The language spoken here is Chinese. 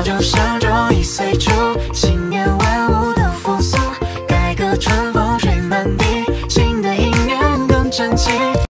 早就想着一岁除，新年万物都复苏，改革春风吹满地，新的一年更整齐。